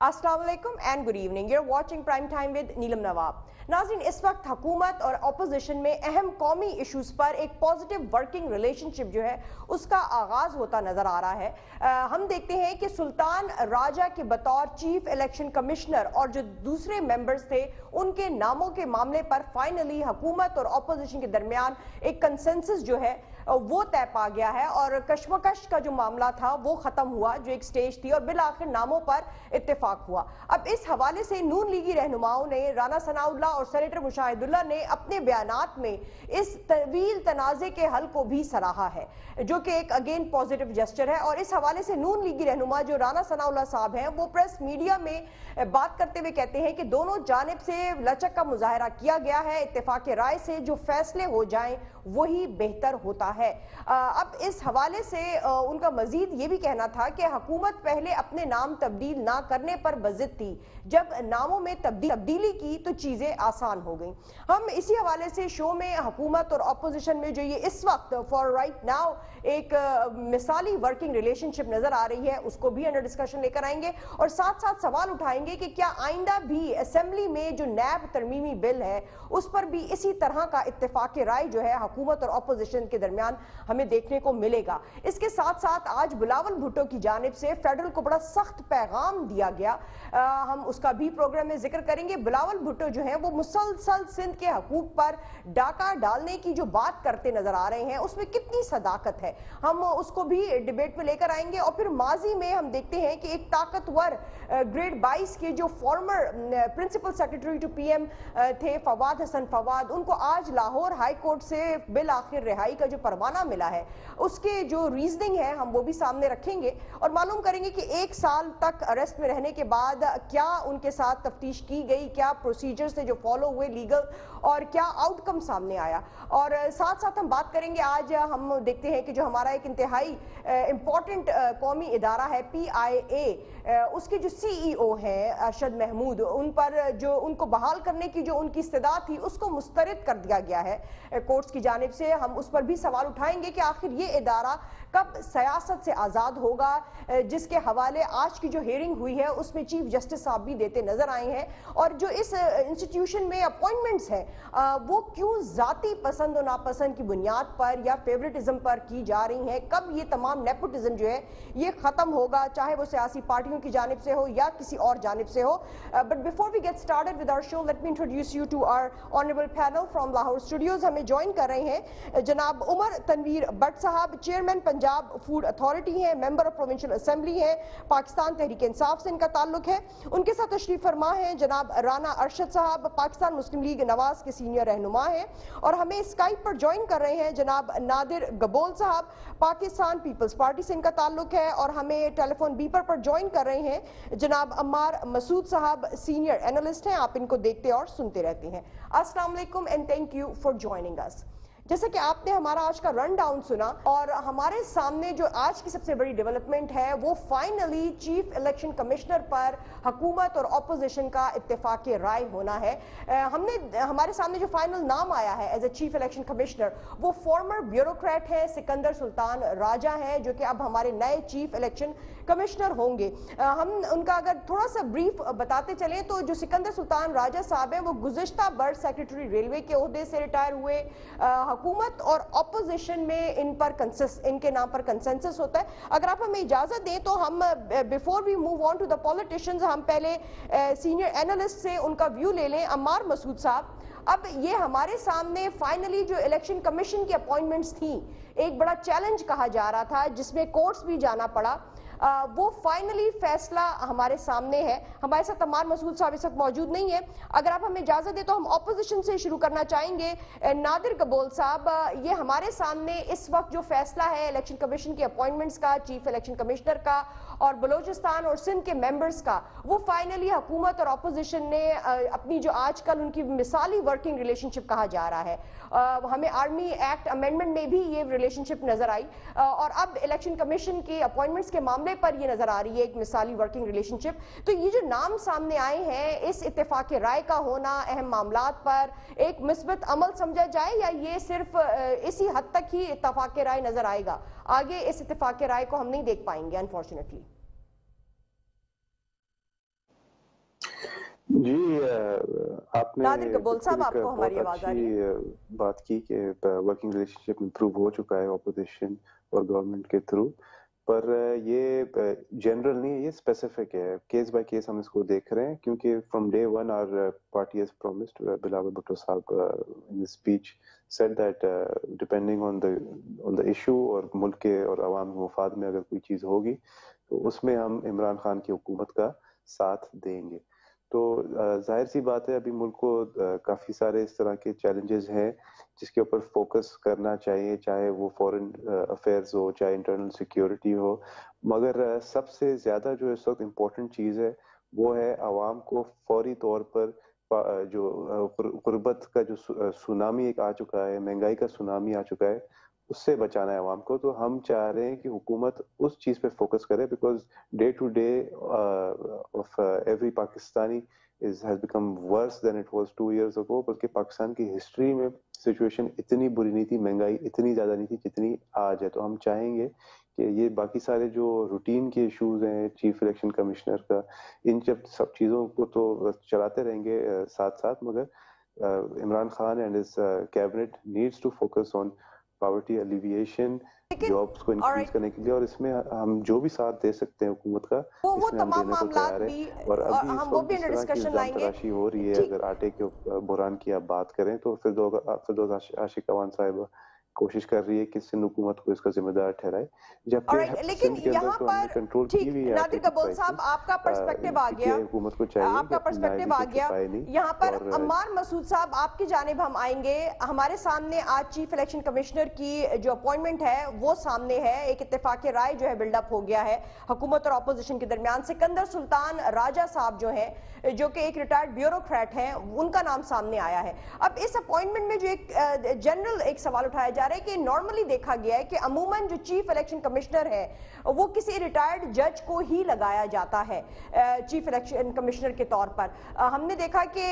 السلام علیکم and good evening you're watching prime time with Neelam Nawab ناظرین اس وقت حکومت اور اپوزیشن میں اہم قومی ایشوز پر ایک پازیٹیو ورکنگ ریلیشن شپ جو ہے اس کا آغاز ہوتا نظر آ رہا ہے ہم دیکھتے ہیں کہ سلطان راجہ کے بطور چیف الیکشن کمشنر اور جو دوسرے ممبرز تھے ان کے ناموں کے معاملے پر فائنلی حکومت اور اپوزیشن کے درمیان ایک کنسنسس جو ہے وہ طے پا گیا ہے اور کشمکش کا جو معاملہ تھا وہ ختم ہوا، جو ایک سٹیج تھی اور بالآخر ناموں پر اتفاق ہوا۔ اب اس حوالے سے نون لیگی رہنماؤں نے رانا ثناء اللہ اور سینیٹر مشاہد اللہ نے اپنے بیانات میں اس طویل تنازع کے حل کو بھی سراہا ہے، جو کہ ایک اگین پوزیٹیو جسٹر ہے۔ اور اس حوالے سے نون لیگی رہنما جو رانا ثناء اللہ صاحب ہیں، وہ پریس میڈیا میں بات کرتے ہوئے کہتے ہیں کہ دونوں جانب سے لچک کا مظاہرہ کیا گیا ہے، اتفاق رائے سے جو فیصلے ہو جائیں وہی بہتر ہوتا ہے۔ ہے۔ اب اس حوالے سے ان کا مزید یہ بھی کہنا تھا کہ حکومت پہلے اپنے نام تبدیل نہ کرنے پر بزد تھی۔ جب ناموں میں تبدیلی کی تو چیزیں آسان ہو گئیں۔ ہم اسی حوالے سے شو میں حکومت اور اپوزیشن میں جو یہ اس وقت فار رائٹ ناؤ ایک مثالی ورکنگ ریلیشن شپ نظر آ رہی ہے، اس کو بھی انڈر ڈسکشن لے کر آئیں گے اور ساتھ ساتھ سوال اٹھائیں گے کہ کیا آئندہ بھی اسمبلی میں جو نیب ترمیمی بل ہے، اس پر بھی اسی طرح کا اتفاق رائے جو ہے حکومت اور اپوزیشن کے درمیان درمیان ہمیں دیکھنے کو ملے گا۔ اس کے ساتھ ساتھ آج بلاول بھٹو کی جانب سے فیڈرل کو بڑا سخت پیغام دیا گیا۔ ہم اس کا بھی پروگرام میں ذکر کریں گے۔ بلاول بھٹو جو ہیں، وہ مسلسل سندھ کے حقوق پر ڈاکہ ڈالنے کی جو بات کرتے نظر آ رہے ہیں، اس میں کتنی صداقت ہے؟ ہم اس کو بھی ڈیبیٹ میں لے کر آئیں گے۔ اور پھر ماضی میں ہم دیکھتے ہیں کہ ایک طاقتور گریڈ بائیس کے جو former principal secretary to P M تھے، فواد حسن فواد، ان کو آج لاہور ہائی کورٹ سے بالآخر رہائی کا جو پروانہ ملا ہے۔ اس کے جو ریزننگ ہے، ہم وہ بھی سامنے رکھیں گے اور معلوم کریں گے کہ ایک سال تک ارسٹ میں رہنے کے بعد کیا ان کے ساتھ تفتیش کی گئی، کیا پروسیجر سے جو فالو ہوئے لیگل اور کیا آؤٹ کم سامنے آیا۔ اور ساتھ ساتھ ہم بات کریں گے، آج ہم دیکھتے ہیں کہ جو ہمارا ایک انتہائی امپورٹنٹ قومی ادارہ ہے پی آئی اے اس کے جو سی ای او ہیں، ارشد محمود، ان پر جو ان کو بحال کرنے کی جو ان کی استدا تھی، اس کو مسترد کر دیا گیا ہے۔ کورٹس کی جانب سے ہم اس پر بھی سوال اٹھائیں گے کہ آخر یہ ادارہ کب سیاست سے آزاد ہوگا جس کے حوالے آج کی جو ہیرنگ ہوئی ہے، اس میں چیف جسٹس صاحب بھی دیتے نظر آئے ہیں۔ اور جو اس انسٹیٹیوشن میں اپوائنٹمنٹس ہیں وہ کیوں ذاتی پسند و ناپسند کی بنیاد پر یا فیوریٹزم پر کی جا رہی ہیں؟ کب یہ تمام نیپوٹزم جو ہے، یہ ختم ہوگا؟ چاہے وہ سیاسی پارٹیوں کی جانب سے ہو یا کسی اور جانب سے ہو۔ But before we get started with our show let me introduce you to our honourable panel from Lahore studios ہمیں جوائن کر رہے ہیں جناب عمر تنویر بٹ صاحب chairman Punjab Punjab food authority ہیں ممبر آف پروونشل اسمبلی ہیں، پاکستان تحریک انصاف سے ان کا تعلق ہے۔ ان کے ساتھ تشریف فرما ہیں جناب رانا ارشد صاحب، پاکستان مسلم لیگ نواز کے سینئر رہنما ہیں۔ اور ہمیں اسکائپ پر جوائن کر رہے ہیں جناب نادر گبول صاحب، پاکستان پیپلز پارٹی سے ان کا تعلق ہے۔ اور ہمیں ٹیلی فون بیپر پر جوائن کر رہے ہیں جناب عمار مسعود صاحب سینئر اینالسٹ ہیں۔ آپ ان کو دیکھتے اور سنتے رہتے ہیں۔ السلام علیکم and thank you for joining اس جیسا کہ آپ نے ہمارا آج کا رن ڈاؤن سنا اور ہمارے سامنے جو آج کی سب سے بڑی ڈیولپمنٹ ہے، وہ فائنلی چیف الیکشن کمشنر پر حکومت اور اپوزیشن کا اتفاق رائے ہونا ہے۔ ہم نے، ہمارے سامنے جو فائنل نام آیا ہے as a chief election commissioner وہ فارمر بیوروکریٹ ہے، سکندر سلطان راجہ ہے، جو کہ اب ہمارے نئے چیف الیکشن کمشنر ہوں گے۔ ہم ان کا اگر تھوڑا سا بریف بتاتے چلیں تو جو سکندر سلطان راجہ صاحب ہیں، وہ گزشتہ برڈ سیکرٹری ریلوے کے عہدے سے ریٹائر ہوئے۔ حکومت اور اپوزیشن میں ان پر ان کے نام پر کنسنسس ہوتا ہے۔ اگر آپ ہمیں اجازت دیں تو ہم before we move on to the politicians ہم پہلے سینئر اینالسٹ سے ان کا ویو لے لیں۔ عمار مسعود صاحب، اب یہ ہمارے سامنے فائنلی جو الیکشن کمیشن کی اپوائنٹمنٹس تھیں، ایک بڑا چیلنج کہا جا رہا تھا، جس میں کورٹس بھی جانا پڑا۔ وہ فائنلی فیصلہ ہمارے سامنے ہے۔ ہمارے ساتھ تمار مسعود صاحب اس وقت موجود نہیں ہے اگر آپ ہمیں اجازت دیں تو ہم اپوزیشن سے شروع کرنا چاہیں گے۔ نادر قبول صاحب، یہ ہمارے سامنے اس وقت جو فیصلہ ہے الیکشن کمیشن کی اپوائنٹمنٹس کا چیف الیکشن کمشنر کا اور بلوچستان اور سندھ کے ممبرز کا، وہ فائنلی حکومت اور اپوزیشن نے اپنی جو آج کل ان کی مثالی ورکنگ ریلیشن شپ کہا جا رہا ہے۔ ہمیں آرمی ایکٹ امینڈمنٹ میں بھی یہ ریلیشن شپ نظر آئی۔ اور اب الیکشن کمیشن کی اپوائنٹمنٹس کے معاملے پر یہ نظر آ رہی ہے ایک مثالی ورکنگ ریلیشن شپ تو یہ جو نام سامنے آئے ہیں اس اتفاق رائے کا ہونا اہم معاملات پر ایک مثبت عمل سمجھا جائے یا یہ صرف اسی حد تک ہی اتفاق رائے نظر آئے گا؟ آگے اس اتفاق رائے کو ہم نہیں دیکھ پائیں گے انفارچونیٹلی جی آپ نے نادر قبول صاحب آپ کو ہماری آواز آ رہی ہے۔ بات کی کہ ورکنگ ریلیشن شپ امپروو ہو چکا ہے اپوزیشن اور گورنمنٹ کے تھرو پر یہ جنرل نہیں ہے یہ اسپیسیفک ہے. کیس بائی کیس ہم اس کو دیکھ رہے ہیں، کیونکہ from day one our party has promised Bilawal Bhutto صاحب in speeches that depending on the on the issue اور ملک کے اور عوام مفاد میں اگر کوئی چیز ہوگی تو اس میں ہم عمران خان کی حکومت کا ساتھ دیں گے۔ تو ظاہر سی بات ہے، ابھی ملک کو کافی سارے اس طرح کے چیلنجز ہیں جس کے اوپر فوکس کرنا چاہیے، چاہے وہ فورن افیئرز ہو، چاہے انٹرنل سیکیورٹی ہو۔ مگر سب سے زیادہ جو اس وقت امپورٹنٹ چیز ہے وہ ہے عوام کو فوری طور پر جو غربت کا جو سونامی ایک آ چکا ہے، مہنگائی کا سونامی آ چکا ہے۔ اس سے بچانا ہے عوام کو، تو ہم چاہ رہے ہیں کہ حکومت اس چیز پہ فوکس کرے because day to day of every Pakistani has become worse than it was two years ago بلکہ پاکستان کی ہسٹری میں سچویشن اتنی بری نہیں تھی، مہنگائی اتنی زیادہ نہیں تھی جتنی آج ہے۔ تو ہم چاہیں گے کہ یہ باقی سارے جو روٹین کے ایشوز ہیں چیف الیکشن کمشنر کا، ان جب سب چیزوں کو تو چلاتے رہیں گے uh, ساتھ ساتھ، مگر uh, Imran Khan and his cabinet needs to focus on poverty alleviation jobs کو انکریز کرنے کے لیے اور اس میں ہم جو بھی ساتھ دے سکتے ہیں حکومت کا اس میں ہم دینے کو تیار ہیں۔ اور ابھی اس وقت اس طرح کی الزام تراشی ہو رہی ہے۔ اگر آٹے کے بحران کی آپ بات کریں تو فردوز عاشق اوان صاحبہ کوشش کر رہی ہے کہ سندھ حکومت کو اس کا ذمہ دار ٹھہرائے۔ جبکہ لیکن یہاں پر ٹھیک نادر قبول صاحب آپ کا پرسپیکٹیو آ گیا۔ حکومت کو چاہیے آپ کا پرسپیکٹیو آ گیا۔ یہاں پر عمار مسعود صاحب آپ کی جانب ہم آئیں گے۔ ہمارے سامنے آج چیف الیکشن کمشنر کی جو اپوائنمنٹ ہے وہ سامنے ہے۔ ایک اتفاق رائے جو ہے بلڈ اپ ہو گیا ہے۔ حکومت اور اپوزیشن کے درمیان سکندر سلطان راجہ صاحب جو ہیں جو کہ ایک ریٹائرڈ بیوروکریٹ ہیں ان کا نام سامنے آیا ہے۔ اب اس اپوائنمنٹ میں جو ایک جنرل ایک سوال اٹھایا جا رہا ہے کہ نارملی دیکھا گیا ہے کہ عموماً جو چیف الیکشن کمشنر ہے، وہ کسی ریٹائرڈ جج کو ہی لگایا جاتا ہے چیف الیکشن کمشنر کے طور پر۔ ہم نے دیکھا کہ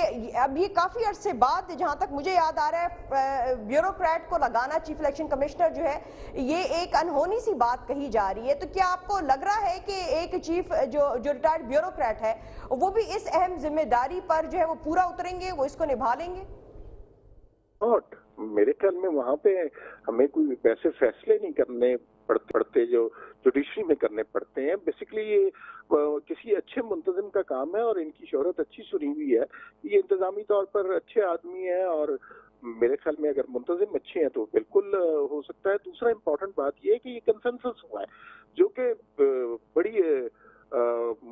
اب یہ کافی عرصے بعد جہاں تک مجھے یاد آ رہا ہے بیوروکریٹ کو لگانا چیف الیکشن کمشنر جو ہے، یہ ایک انہونی سی بات کہی جا رہی ہے۔ تو کیا آپ کو لگ رہا ہے کہ ایک چیف جو جو ریٹائرڈ بیوروکریٹ ہے، وہ بھی اس اہم ذمہ داری پر جو ہے وہ پورا اتریں گے، وہ اس کو نبھا لیں گے؟ میرے خیال میں وہاں پہ ہمیں کوئی ویسے فیصلے نہیں کرنے پڑتے جو جوڈیشری میں کرنے پڑتے ہیں. بیسکلی یہ کسی اچھے منتظم کا کام ہے اور ان کی شہرت اچھی سنی ہوئی ہے. یہ انتظامی طور پر اچھے آدمی ہیں اور میرے خیال میں اگر منتظم اچھے ہیں تو بالکل ہو سکتا ہے. دوسرا امپورٹنٹ بات یہ ہے کہ یہ کنسنسس ہوا ہے. جو کہ بڑی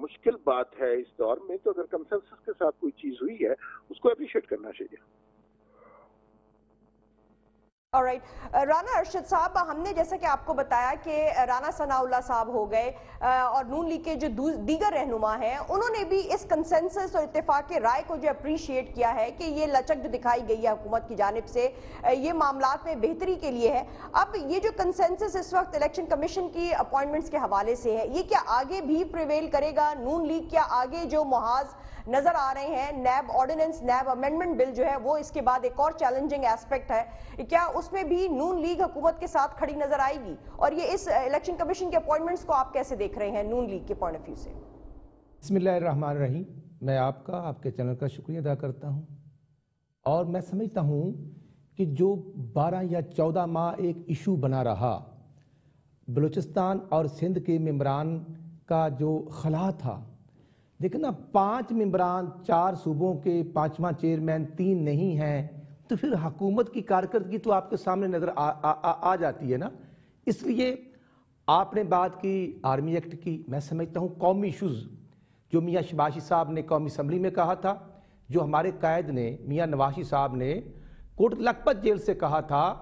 مشکل بات ہے اس دور میں. تو اگر کنسنسس کے ساتھ کوئی چیز ہوئی ہے، اس کو اپریشیٹ کرنا چاہیے. رانا ارشد صاحب ہم نے جیسا کہ آپ کو بتایا کہ رانا ثناء اللہ صاحب ہو گئے اور نون لیگ کے جو دیگر رہنما ہیں انہوں نے بھی اس کنسنسس اور اتفاق رائے کو جو اپریشیٹ کیا ہے کہ یہ لچک جو دکھائی گئی ہے حکومت کی جانب سے یہ معاملات میں بہتری کے لیے ہے اب یہ جو کنسنسس اس وقت الیکشن کمیشن کی اپوائنٹمنٹس کے حوالے سے ہے یہ کیا آگے بھی پریویل کرے گا نون لیگ کیا آگے جو محاذ نظر آ رہے ہیں NAB ordinance NAB amendment bill جو ہے وہ اس کے بعد ایک اور چیلنجنگ ایسپیکٹ ہے کیا اس اس میں بھی نون لیگ حکومت کے ساتھ کھڑی نظر آئے گی اور یہ اس الیکشن کمیشن کے اپوائنٹمنٹس کو آپ کیسے دیکھ رہے ہیں نون لیگ کے پوائنٹ آف ویو سے؟ بسم اللہ الرحمن الرحیم، میں آپ کا، آپ کے چینل کا شکریہ ادا کرتا ہوں۔ اور میں سمجھتا ہوں کہ جو بارہ یا چودہ ماہ ایک ایشو بنا رہا، بلوچستان اور سندھ کے ممبران کا جو خلا تھا لیکن نا پانچ ممبران، چار صوبوں کے پانچواں چیئرمین، تین نہیں ہیں۔ تو پھر حکومت کی کارکردگی تو آپ کے سامنے نظر آ جاتی ہے نا؟ اس لیے آپ نے بات کی، آرمی ایکٹ کی، میں سمجھتا ہوں قومی ایشوز جو میاں شباشی صاحب نے قومی اسمبلی میں کہا تھا، جو ہمارے قائد نے، میاں نواشی صاحب نے کوٹ لکھپت جیل سے کہا تھا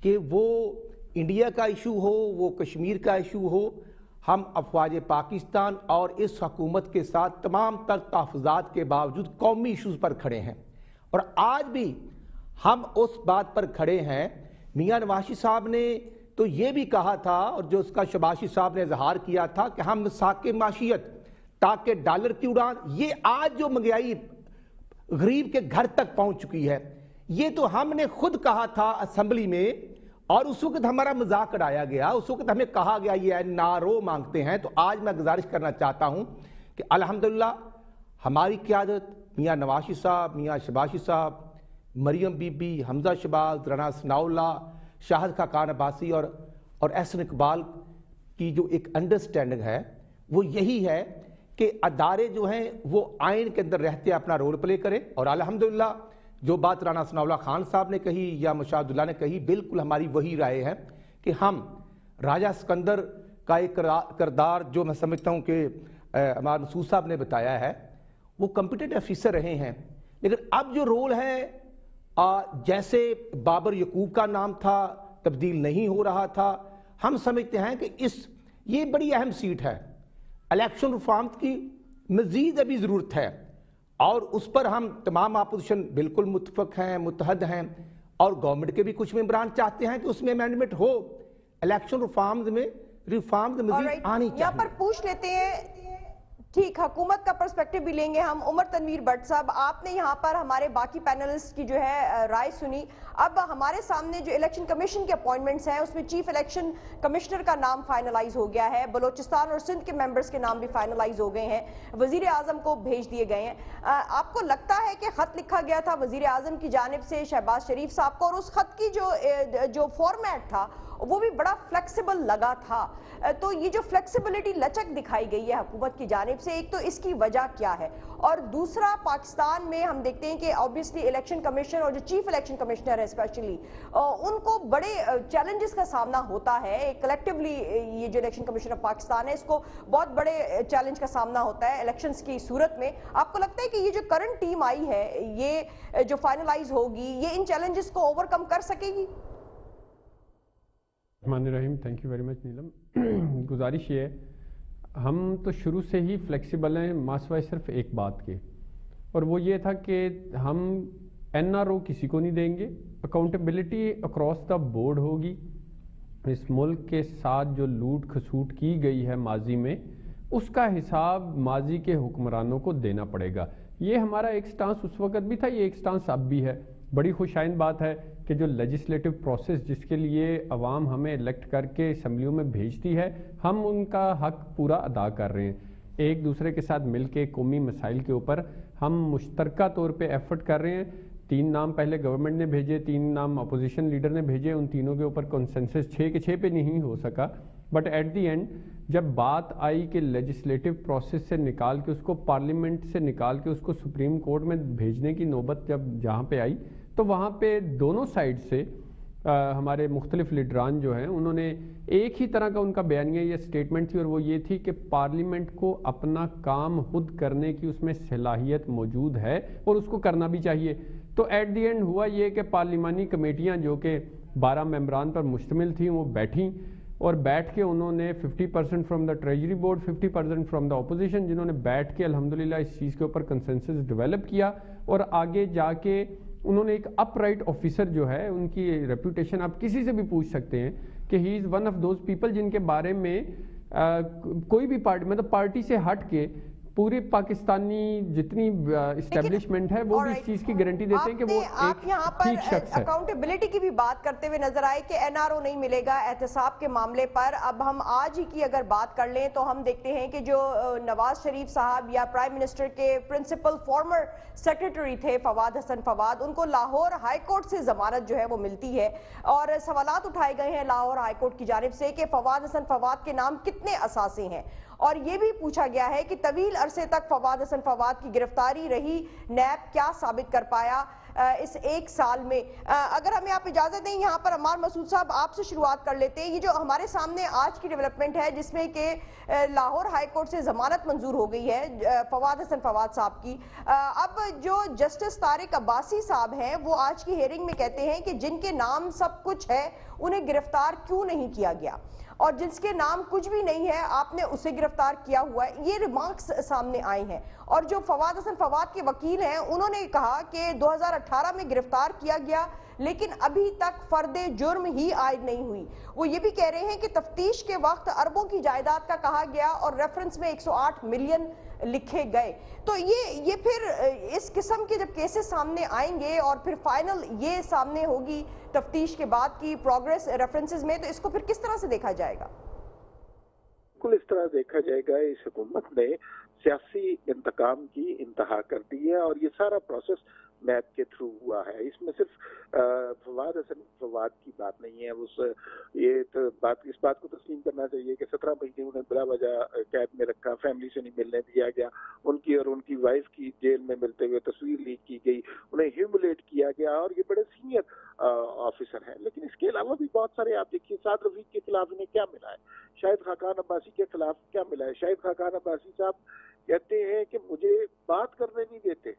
کہ وہ انڈیا کا ایشو ہو، وہ کشمیر کا ایشو ہو، ہم افواج پاکستان اور اس حکومت کے ساتھ تمام تر تحفظات کے باوجود قومی ایشوز پر کھڑے ہیں۔ اور آج بھی ہم اس بات پر کھڑے ہیں۔ میاں نواشی صاحب نے تو یہ بھی کہا تھا اور جو اس کا شباشی صاحب نے اظہار کیا تھا کہ ہم ساک معاشیت، تاکہ ڈالر کی اڑان، یہ آج جو مہنگائی غریب کے گھر تک پہنچ چکی ہے۔ یہ تو ہم نے خود کہا تھا اسمبلی میں اور اس وقت ہمارا مذاق اڑایا گیا۔ اس وقت ہمیں کہا گیا یہ نارو مانگتے ہیں۔ تو آج میں گزارش کرنا چاہتا ہوں کہ الحمدللہ ہماری قیادت میاں نواشی صاحب، میاں شباشی صاحب مریم بی بی، حمزہ شباز، رانا اللہ، شاہد خاقان عباسی اور اور احسن اقبال کی جو ایک انڈرسٹینڈنگ ہے، وہ یہی ہے کہ ادارے جو ہیں، وہ آئین کے اندر رہتے، اپنا رول پلے کریں۔ اور الحمدللہ، جو بات رانا ثناء اللہ خان صاحب نے کہی یا مشاہد اللہ نے کہی، بالکل ہماری وہی رائے ہے کہ ہم راجہ سکندر کا ایک کردار جو میں سمجھتا ہوں کہ ہمارے مسعود صاحب نے بتایا ہے، وہ کمپیٹنٹ افیسر رہے ہیں۔ لیکن اب جو رول ہے جیسے بابر یقوب کا نام تھا تبدیل نہیں ہو رہا تھا ہم سمجھتے ہیں کہ اس یہ بڑی اہم سیٹ ہے۔ الیکشن ریفارمز کی مزید ابھی ضرورت ہے۔ اور اس پر ہم تمام اپوزیشن بالکل متفق ہیں متحد ہیں۔ اور گورنمنٹ کے بھی کچھ ممبران چاہتے ہیں کہ اس میں امینڈمنٹ ہو۔ الیکشن ریفارمز میں ریفارمز مزید آنی چاہیے یہاں پر پوچھ لیتے ہیں ٹھیک، حکومت کا پرسپیکٹو بھی لیں گے ہم۔ عمر تنویر بٹ صاحب، آپ نے یہاں پر ہمارے باقی پینلسٹ کی جو ہے رائے سنی۔ اب ہمارے سامنے جو الیکشن کمیشن کے اپوائنٹمنٹس ہیں، اس میں چیف الیکشن کمشنر کا نام فائنلائز ہو گیا ہے۔ بلوچستان اور سندھ کے ممبرز کے نام بھی فائنلائز ہو گئے ہیں۔ وزیر اعظم کو بھیج دیے گئے ہیں۔ آپ کو لگتا ہے کہ خط لکھا گیا تھا وزیر اعظم کی جانب سے شہباز شریف صاحب کو، اور اس خط کی جو جو فارمیٹ تھا وہ بھی بڑا فلیکسیبل لگا تھا۔ تو یہ جو فلیکسیبلٹی لچک دکھائی گئی ہے حکومت کی جانب سے، ایک تو اس کی وجہ کیا ہے؟ اور دوسرا، پاکستان میں ہم دیکھتے ہیں کہ آبویسلی الیکشن کمیشن اور جو چیف الیکشن کمیشنر ہے اسپیشلی ان کو بڑے چیلنجز کا سامنا ہوتا ہے۔ کلیکٹیولی یہ جو الیکشن کمیشن آف پاکستان ہے، اس کو بہت بڑے چیلنج کا سامنا ہوتا ہے الیکشنز کی صورت میں۔ آپ کو لگتا ہے کہ یہ جو کرنٹ ٹیم آئی ہے، یہ جو فائنلائز ہوگی، یہ ان چیلنجز کو اوورکم کر سکے گی؟ رحمان الرحیم thank you very much Neelam. گزارش یہ ہے، ہم تو شروع سے ہی فلیکسیبل ہیں ماسوائے صرف ایک بات کے۔ اور وہ یہ تھا کہ ہم این آر او کسی کو نہیں دیں گے اکاؤنٹیبلٹی اکراس دا بورڈ ہوگی۔ اس ملک کے ساتھ جو لوٹ خسوٹ کی گئی ہے ماضی میں، اس کا حساب ماضی کے حکمرانوں کو دینا پڑے گا۔ یہ ہمارا ایک سٹانس اس وقت بھی تھا، یہ ایک سٹانس اب بھی ہے۔ بڑی خوشائن بات ہے۔ کہ جو لیجسلیٹو پروسیس جس کے لیے عوام ہمیں الیکٹ کر کے اسمبلیوں میں بھیجتی ہے، ہم ان کا حق پورا ادا کر رہے ہیں۔ ایک دوسرے کے ساتھ مل کے قومی مسائل کے اوپر ہم مشترکہ طور پہ ایفرٹ کر رہے ہیں۔ تین نام پہلے گورنمنٹ نے بھیجے، تین نام اپوزیشن لیڈر نے بھیجے، ان تینوں کے اوپر کنسنسس چھ کے چھ پہ نہیں ہو سکا۔ بٹ ایٹ دی اینڈ جب بات آئی کہ لیجسلیٹو پروسیس سے نکال کے اس کو پارلیمنٹ سے نکال کے اس کو سپریم کورٹ میں بھیجنے کی نوبت جب جہاں پہ آئی تو وہاں پہ دونوں سائڈ سے ہمارے مختلف لیڈران جو ہیں، انہوں نے ایک ہی طرح کا ان کا بیانیہ یا سٹیٹمنٹ تھی اور وہ یہ تھی کہ پارلیمنٹ کو اپنا کام خود کرنے کی اس میں صلاحیت موجود ہے اور اس کو کرنا بھی چاہیے۔ تو ایٹ دی اینڈ ہوا یہ کہ پارلیمانی کمیٹیاں جو کہ بارہ ممبران پر مشتمل تھیں، وہ بیٹھیں اور بیٹھ کے انہوں نے fifty percent from the treasury board fifty percent from the opposition جنہوں نے بیٹھ کے الحمدللہ اس چیز کے اوپر کنسنسس ڈیولپ کیا اور آگے جا کے انہوں نے ایک اپ رائٹ آفیسر جو ہے، ان کی ریپوٹیشن آپ کسی سے بھی پوچھ سکتے ہیں کہ he is one of those people جن کے بارے میں کوئی بھی پارٹی مطلب پارٹی سے ہٹ کے پوری پاکستانی جتنی اسٹیبلشمنٹ ہے وہ بھی اس چیز کی گارنٹی دیتے ہیں کہ وہ ایک ٹھیک شخص ہے۔ اکاؤنٹیبلٹی کی بھی بات کرتے ہوئے نظر آئے کہ این آر او نہیں ملے گا احتساب کے معاملے پر۔ اب ہم آج ہی کی اگر بات کر لیں تو ہم دیکھتے ہیں کہ جو نواز شریف صاحب یا پرائم منسٹر کے پرنسپل فارمر سیکرٹری تھے فواد حسن فواد ان کو لاہور ہائی کورٹ سے ضمانت جو ہے وہ ملتی ہے۔ اور سوالات اٹھائے گئے ہیں لاہور ہائی کورٹ کی جانب سے کہ فواد حسن فواد کے نام کتنے اساسے ہیں۔ اور یہ بھی پوچھا گیا ہے کہ طویل عرصے تک فواد حسن فواد کی گرفتاری رہی، نیب کیا ثابت کر پایا اس ایک سال میں؟ اگر ہمیں آپ اجازت دیں، یہاں پر عمار مسعود صاحب آپ سے شروعات کر لیتے ہیں۔ یہ جو ہمارے سامنے آج کی ڈیولپمنٹ ہے، جس میں کہ لاہور ہائی کورٹ سے ضمانت منظور ہو گئی ہے فواد حسن فواد صاحب کی۔ اب جو جسٹس طارق عباسی صاحب ہیں، وہ آج کی ہیرنگ میں کہتے ہیں کہ جن کے نام سب کچھ ہے، انہیں گرفتار کیوں نہیں کیا گیا؟ اور جس کے نام کچھ بھی نہیں ہے، آپ نے اسے گرفتار کیا ہوا ہے۔ یہ ریمارکس سامنے آئے ہیں۔ اور جو فواد حسن فواد کے وکیل ہیں، انہوں نے کہا کہ دو ہزار اٹھارہ میں گرفتار کیا گیا، لیکن ابھی تک فرد جرم ہی عائد نہیں ہوئی۔ وہ یہ بھی کہہ رہے ہیں کہ تفتیش کے وقت اربوں کی جائیداد کا کہا گیا اور ریفرنس میں ایک سو آٹھ ملین لکھے گئے۔ تو یہ یہ پھر، اس قسم کے جب کیسز سامنے آئیں گے اور پھر فائنل یہ سامنے ہوگی تفتیش کے بعد کی پروگرس ریفرنسز میں، تو اس کو پھر کس طرح سے دیکھا جائے گا؟ بالکل اس طرح دیکھا جائے گا اس حکومت نے سیاسی انتقام کی انتہا کر دی ہے اور یہ سارا پروسیس میپ کے تھرو ہوا ہے۔ اس میں صرف فواد حسن، فواد کی بات نہیں ہے۔ اس، یہ بات، اس بات کو تسلیم کرنا چاہیے کہ سترہ مہینے انہیں بلا وجہ قید میں رکھا فیملی سے نہیں ملنے دیا گیا۔ ان کی اور ان کی وائف کی جیل میں ملتے ہوئے تصویر لیک کی گئی، انہیں ہیومولیٹ کیا گیا اور یہ بڑے سینئر آفیسر ہیں۔ لیکن اس کے علاوہ بھی بہت سارے آپ دیکھیے، سعد رفیق کے خلاف انہیں کیا ملا ہے؟ شاہد خاقان عباسی کے خلاف کیا ملا ہے؟ شاہد خاقان عباسی صاحب کہتے ہیں کہ مجھے بات کرنے نہیں دیتے۔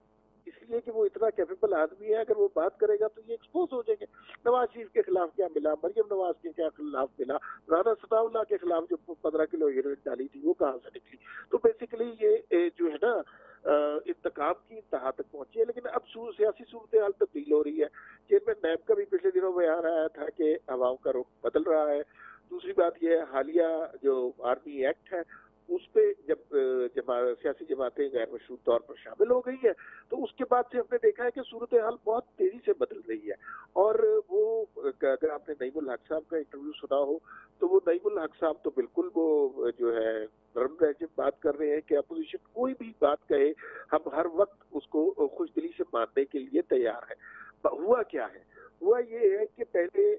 اس لیے کہ وہ اتنا کیپیبل آدمی ہے، اگر وہ بات کرے گا تو یہ ایکسپوز ہو جائیں گے۔ نواز شریف کے خلاف کیا ملا؟ مریم نواز کے کیا خلاف ملا؟ رانا صدا اللہ کے خلاف جو پندرہ کلو ہیروئن ڈالی تھی، وہ کہاں سے نکلی؟ تو بیسیکلی یہ جو ہے نا انتقام کی انتہا تک پہنچی ہے۔ لیکن اب سیاسی صورتحال تبدیل ہو رہی ہے چیئرمین نیب کا بھی پچھلے دنوں بیان آیا تھا کہ عوام کا رخ بدل رہا ہے۔ دوسری بات یہ ہے، حالیہ جو آرمی ایکٹ ہے اس پہ جب جماعت سیاسی جماعتیں غیر مشروط طور پر شامل ہو گئی ہیں، تو اس کے بعد سے ہم نے دیکھا ہے کہ صورتحال بہت تیزی سے بدل رہی ہے۔ اور وہ، اگر آپ نے نعیم الحق صاحب کا انٹرویو سنا ہو، تو وہ نعیم الحق صاحب تو بالکل وہ جو ہے نرم رہجب بات کر رہے ہیں کہ اپوزیشن کوئی بھی بات کہے، ہم ہر وقت اس کو خوش دلی سے ماننے کے لیے تیار ہیں۔ ہوا کیا ہے؟ ہوا یہ ہے کہ پہلے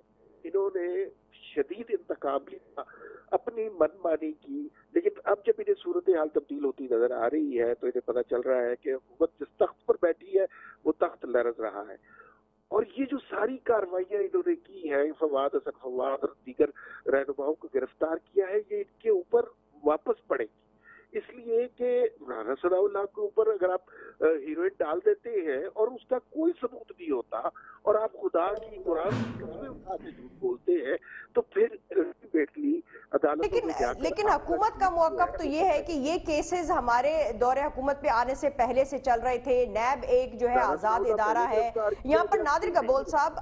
انہوں نے شدید انتقام لیا اپنی من مانی کی صورتحال تبدیل ہوتی نظر آ رہی ہے تو انہیں پتہ چل رہا ہے کہ حکومت جس تخت پر بیٹھی ہے وہ تخت لرز رہا ہے۔ اور یہ جو ساری کاروائیاں انہوں نے کی ہیں، فواد حسن فواد اور دیگر رہنماؤں کو گرفتار کیا ہے، یہ ان کے اوپر واپس پڑے گی۔ اس لیے کہ رانا صلاح اللہ کے اوپر اگر آپ ہیروئن ڈال دیتے ہیں اور اس کا کوئی ثبوت نہیں ہوتا اور آپ خدا کی قرآن کی قسمیں اٹھا کے جھوٹ بولتے ہیں لیکن لیکن حکومت کا موقف تو یہ ہے کہ یہ کیسز ہمارے دور حکومت پہ آنے سے پہلے سے چل رہے تھے۔ نیب ایک جو ہے آزاد ادارہ ہے۔ یہاں پر نادر کا بول صاحب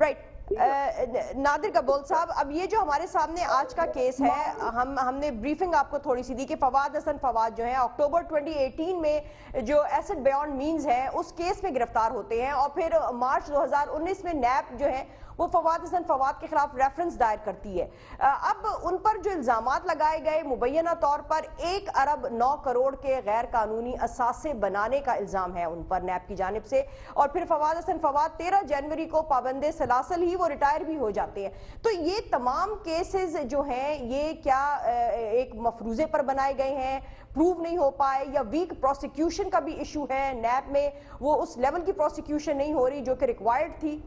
رائٹ نادر قبول صاحب اب یہ جو ہمارے سامنے آج کا کیس ہے ہم ہم نے بریفنگ آپ کو تھوڑی سی دی کہ فواد حسن فواد جو ہیں اکٹوبر 2018 میں جو ایسٹ بیان مینز ہیں اس کیس میں گرفتار ہوتے ہیں۔ اور پھر مارچ 2019 میں نیپ جو ہیں وہ فواد حسن فواد کے خلاف ریفرنس دائر کرتی ہے۔ اب ان پر جو الزامات لگائے گئے، مبینہ طور پر ایک ارب نو کروڑ کے غیر قانونی اثاثے بنانے کا الزام ہے ان پر نیب کی جانب سے۔ اور پھر فواد حسن فواد تیرہ جنوری کو پابند سلاسل ہی وہ ریٹائر بھی ہو جاتے ہیں۔ تو یہ تمام کیسز جو ہیں، یہ کیا ایک مفروضے پر بنائے گئے ہیں؟ پروف نہیں ہو پائے یا ویک پروسیکیوشن کا بھی ایشو ہے نیب میں؟ وہ اس لیول کی پروسیکیوشن نہیں ہو رہی جو کہ ریکوائرڈ تھی۔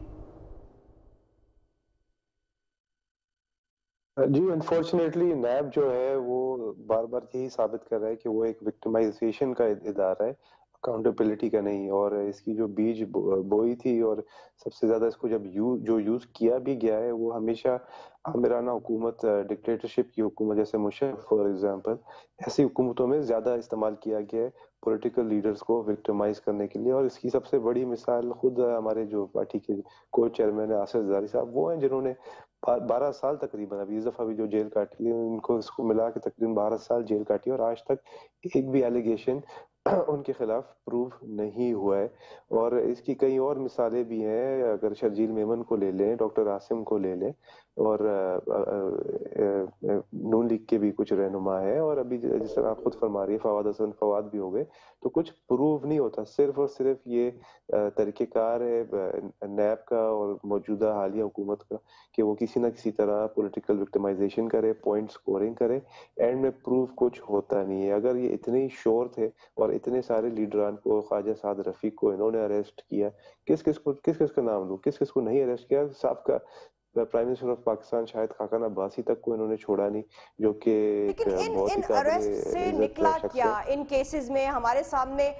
جی انفارچونیٹلی نیب جو ہے وہ بار بار یہی ثابت کر رہا ہے کہ وہ ایک وکٹمائزیشن کا ادارہ ہے اکاؤنٹیبلٹی کا نہیں، اور اس کی جو بیج بوئی تھی اور سب سے زیادہ اس کو جب یو جو یوز کیا بھی گیا ہے، وہ ہمیشہ عامرانہ حکومت ڈکٹیٹرشپ کی حکومت جیسے مشرف فار ایگزامپل ایسی حکومتوں میں زیادہ استعمال کیا گیا ہے پولیٹیکل لیڈرز کو وکٹمائز کرنے کے لیے، اور اس کی سب سے بڑی مثال خود ہمارے جو پارٹی کے کو چیئرمین آصف زاری صاحب، وہ ہیں جنہوں نے بارہ سال تقریباً ابھی اس دفعہ بھی جو جیل کاٹی ہے ان کو اس کو ملا کے تقریباً بارہ سال جیل کاٹی ہے اور آج تک ایک بھی ایلیگیشن ان کے خلاف پروف نہیں ہوا ہے۔ اور اس کی کئی اور مثالیں بھی ہیں، اگر شرجیل میمن کو لے لیں، ڈاکٹر عاصم کو لے لیں۔ اور نون لیگ کے بھی کچھ رہنما ہے اور ابھی جس طرح آپ خود فرما رہی ہے فواد حسن، فواد بھی ہو گئے، تو کچھ پروو نہیں ہوتا، صرف اور صرف یہ طریقہ کار ہے نیب کا اور موجودہ حالیہ حکومت کا، کہ وہ کسی نہ کسی طرح پولیٹیکل وکٹمائزیشن کرے پوائنٹ اسکورنگ کرے اینڈ میں پروف کچھ ہوتا نہیں ہے۔ اگر یہ اتنے ہی شور تھے اور اتنے سارے لیڈران کو، خواجہ سعد رفیق کو انہوں نے اریسٹ کیا، کس کس کو، کس کس کا نام لوں کس کس کو نہیں اریسٹ کیا سابقہ پرائم منسٹر آف پاکستان شاید خاکان عباسی تک کو انہوں نے چھوڑا نہیں جو کہ بہت ان اریسٹ سے نکلا کیا؟ ان کیسز میں ہمارے سامنے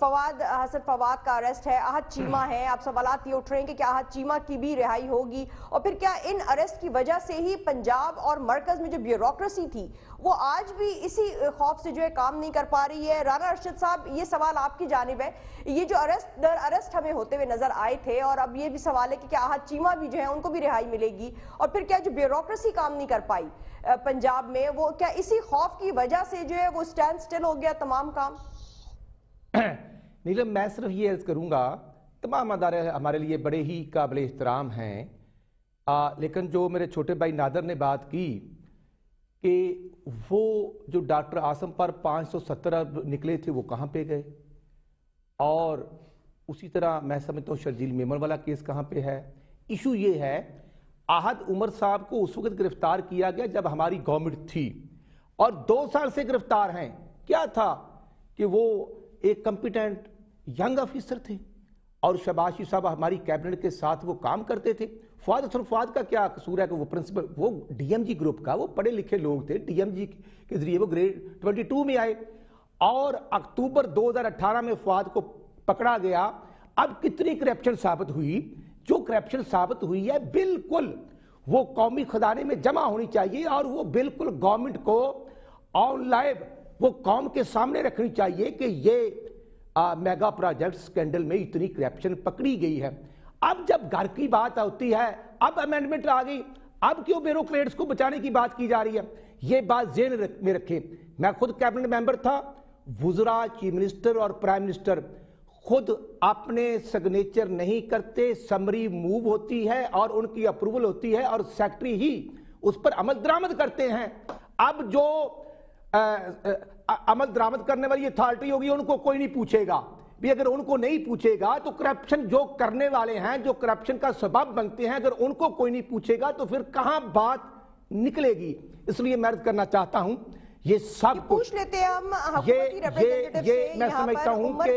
فواد حسن فواد کا اریسٹ ہے احد چیما ہے۔ آپ سوالات یہ اٹھ رہے ہیں کہ کیا احد چیما کی بھی رہائی ہوگی؟ اور پھر کیا ان اریسٹ کی وجہ سے ہی پنجاب اور مرکز میں جو بیوروکریسی تھی وہ آج بھی اسی خوف سے جو ہے کام نہیں کر پا رہی ہے۔ رانا ارشد صاحب یہ سوال آپ کی جانب ہے۔ یہ جو ارسٹ در ارسٹ ہمیں ہوتے ہوئے نظر آئے تھے اور اب یہ بھی سوال ہے کہ کیا آہد چیمہ بھی جو ہے ان کو بھی رہائی ملے گی؟ اور پھر کیا جو بیوروکریسی کام نہیں کر پائی پنجاب میں وہ کیا اسی خوف کی وجہ سے جو ہے وہ سٹینڈ سٹل ہو گیا تمام کام؟ نیلم میں صرف یہ عرض کروں گا تمام ادارے ہمارے لیے بڑے ہی قابل احترام ہیں۔ آ, لیکن جو میرے چھوٹے بھائی نادر نے بات کی کہ وہ جو ڈاکٹر آسم پر پانچ سو ستر ارب نکلے تھے، وہ کہاں پہ گئے؟ اور اسی طرح میں سمجھتا ہوں شرجیل میمن والا کیس کہاں پہ ہے؟ ایشو یہ ہے آہد عمر صاحب کو اس وقت گرفتار کیا گیا جب ہماری گورنمنٹ تھی۔ اور دو سال سے گرفتار ہیں۔ کیا تھا کہ وہ ایک کمپیٹنٹ ینگ آفیسر تھے اور شباشی صاحب ہماری کیبنٹ کے ساتھ وہ کام کرتے تھے۔ فواد اثر فواد کا کیا قصور ہے کہ وہ پرنسپل وہ ڈی ایم جی گروپ کا، وہ پڑھے لکھے لوگ تھے ڈی ایم جی کے ذریعے وہ گریڈ ٹوئنٹی ٹو میں آئے۔ اور اکتوبر دو ہزار اٹھارہ میں فواد کو پکڑا گیا۔ اب کتنی کرپشن ثابت ہوئی؟ جو کرپشن ثابت ہوئی ہے، بالکل وہ قومی خزانے میں جمع ہونی چاہیے اور وہ بالکل گورنمنٹ کو آن لائیو وہ قوم کے سامنے رکھنی چاہیے کہ یہ میگا پروجیکٹ سکینڈل میں اتنی کرپشن پکڑی گئی ہے۔ اب جب گھر کی بات ہوتی ہے، اب امینڈمنٹ آ گئی۔ اب کیوں بیوروکریٹس کو بچانے کی بات کی جا رہی ہے؟ یہ بات ذہن میں رکھیں۔ میں خود کیبنٹ ممبر تھا، وزراء چیف منسٹر اور پرائم منسٹر خود اپنے سگنیچر نہیں کرتے سمری موو ہوتی ہے اور ان کی اپروول ہوتی ہے اور سیکٹری ہی اس پر عمل درامد کرتے ہیں۔ اب جو عمل درامد کرنے والی اتھارٹی ہوگی، ان کو کوئی نہیں پوچھے گا۔ بھی اگر ان کو نہیں پوچھے گا تو کرپشن جو کرنے والے ہیں، جو کرپشن کا سبب بنتے ہیں، اگر ان کو کوئی نہیں پوچھے گا تو پھر کہاں بات نکلے گی؟ اس لیے میں چاہتا کرنا ہوں یہ سب پوچھ لیتے ہم یہ میں سمجھتا ہوں کہ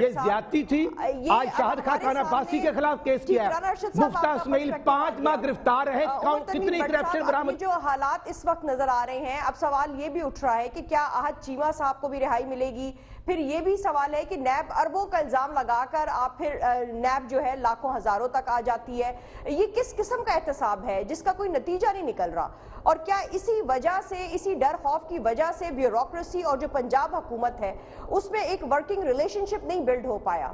یہ زیادتی تھی۔ آج شاہد خان عباسی کے خلاف کیس کیا۔ ہے مفتہ اسماعیل پانچ ماہ گرفتار رہے کتنی کرپشن برامد جو حالات اس وقت نظر آ رہے ہیں اب سوال یہ بھی اٹھ رہا ہے کہ کیا آہد چیمہ صاحب کو بھی رہائی ملے گی؟ پھر یہ بھی سوال ہے کہ نیب اربوں کا الزام لگا کر آپ پھر نیب جو ہے لاکھوں ہزاروں تک آ جاتی ہے۔ یہ کس قسم کا احتساب ہے؟ جس کا کوئی نتیجہ نہیں نکل رہا۔ اور کیا اسی وجہ سے، اسی ڈر خوف کی وجہ سے بیوروکریسی اور جو پنجاب حکومت ہے، اس میں ایک ورکنگ ریلیشنشپ نہیں بلڈ ہو پایا؟